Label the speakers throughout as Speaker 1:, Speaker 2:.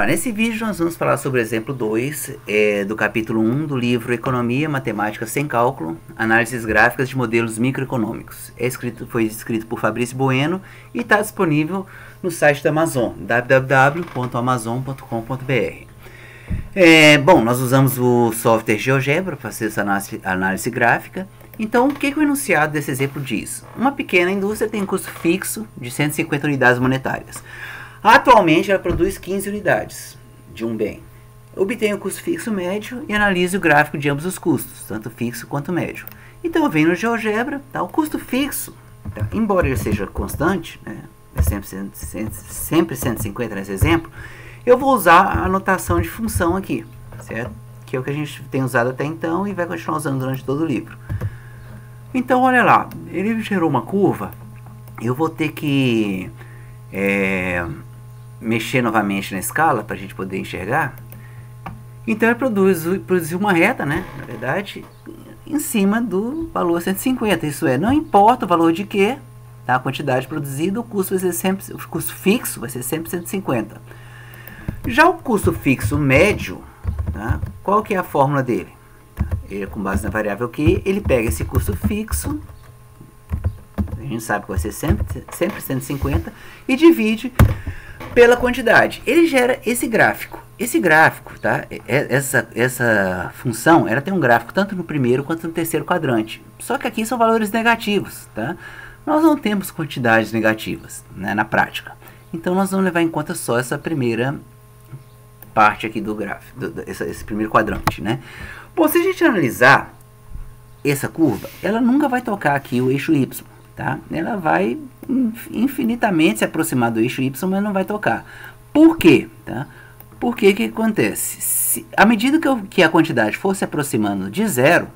Speaker 1: lá, nesse vídeo nós vamos falar sobre o exemplo 2 é, do capítulo 1 do livro Economia Matemática Sem Cálculo, Análises Gráficas de Modelos Microeconômicos. É escrito, foi escrito por Fabrício Bueno e está disponível no site da Amazon, www.amazon.com.br. É, bom, nós usamos o software GeoGebra para fazer essa análise, análise gráfica. Então, o que, que o enunciado desse exemplo diz? Uma pequena indústria tem um custo fixo de 150 unidades monetárias. Atualmente, ela produz 15 unidades de um bem. Obtenho o custo fixo médio e analiso o gráfico de ambos os custos, tanto fixo quanto médio. Então, eu venho no GeoGebra, tá? o custo fixo, tá? embora ele seja constante, né? é sempre, sempre 150 nesse exemplo, eu vou usar a anotação de função aqui, certo? Que é o que a gente tem usado até então e vai continuar usando durante todo o livro. Então, olha lá, ele gerou uma curva, eu vou ter que é, mexer novamente na escala para a gente poder enxergar. Então ele produz, produziu uma reta, né, na verdade, em cima do valor 150. Isso é, não importa o valor de que, tá, a quantidade produzida, o custo vai ser sempre, o custo fixo vai ser sempre 150. Já o custo fixo médio, tá, qual que é a fórmula dele? Ele, com base na variável Q, ele pega esse custo fixo, a gente sabe que vai ser sempre, sempre 150, e divide pela quantidade. Ele gera esse gráfico. Esse gráfico, tá? Essa, essa função, ela tem um gráfico tanto no primeiro quanto no terceiro quadrante. Só que aqui são valores negativos, tá? Nós não temos quantidades negativas né, na prática. Então nós vamos levar em conta só essa primeira parte aqui do gráfico, do, do, esse, esse primeiro quadrante, né? Bom, se a gente analisar essa curva, ela nunca vai tocar aqui o eixo Y, tá? Ela vai infinitamente se aproximar do eixo Y, mas não vai tocar. Por quê? Tá? Porque que acontece? Se, à medida que, eu, que, a quantidade for se aproximando de zero,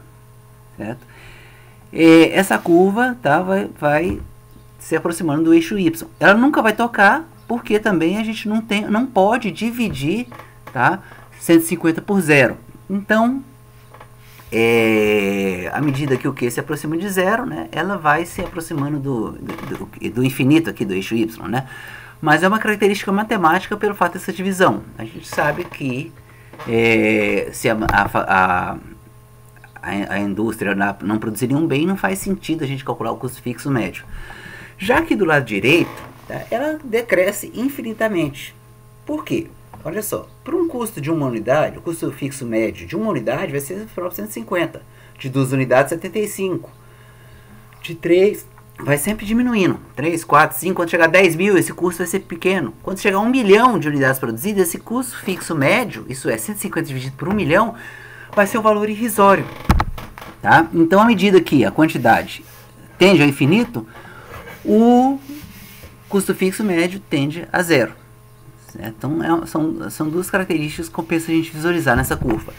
Speaker 1: certo? É, essa curva tá, vai, vai se aproximando do eixo Y. Ela nunca vai tocar, porque também a gente não, tem, não pode dividir tá, 150 por zero. Então, é, à medida que o Q se aproxima de zero, né, ela vai se aproximando do, do, do, infinito aqui do eixo Y, né? Mas é uma característica matemática pelo fato dessa divisão. A gente sabe que é, se a, a, a, a indústria não produzir nenhum bem, não faz sentido a gente calcular o custo fixo médio. Já que do lado direito, tá, ela decresce infinitamente. Por quê? Olha só, por um custo de uma unidade, o custo fixo médio de uma unidade vai ser 150. De duas unidades, 75. De três, vai sempre diminuindo. 3, 4, 5. Quando chegar a 10 mil, esse custo vai ser pequeno. Quando chegar a 1 milhão de unidades produzidas, esse custo fixo médio, isso é 150 dividido por 1 milhão, vai ser um valor irrisório. Tá? Então, à medida que a quantidade tende ao infinito, o custo fixo médio tende a zero. Então, é, são, são duas características que compensa a gente visualizar nessa curva.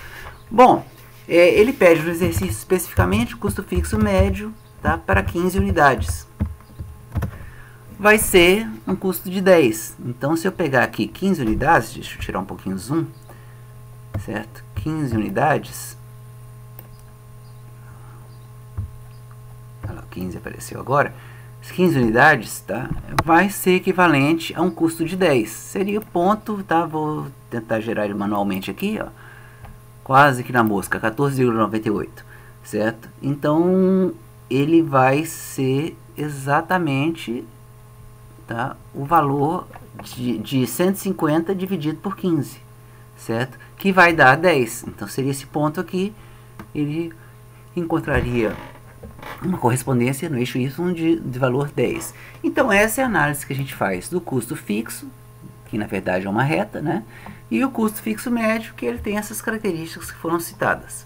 Speaker 1: Bom, é, ele pede no exercício especificamente custo fixo médio tá, para 15 unidades. Vai ser um custo de 10. Então, se eu pegar aqui 15 unidades, deixa eu tirar um pouquinho o zoom, certo? 15 unidades. Olha lá, 15 apareceu agora. 15 unidades, tá? Vai ser equivalente a um custo de 10. Seria ponto, tá? Vou tentar gerar ele manualmente aqui, ó. Quase que na mosca, 14,98, certo? Então, ele vai ser exatamente, tá? O valor de, de 150 dividido por 15, certo? Que vai dar 10. Então, seria esse ponto aqui, ele encontraria uma correspondência no eixo Y de, de valor 10. Então essa é a análise que a gente faz do custo fixo, que na verdade é uma reta, né? e o custo fixo médio, que ele tem essas características que foram citadas.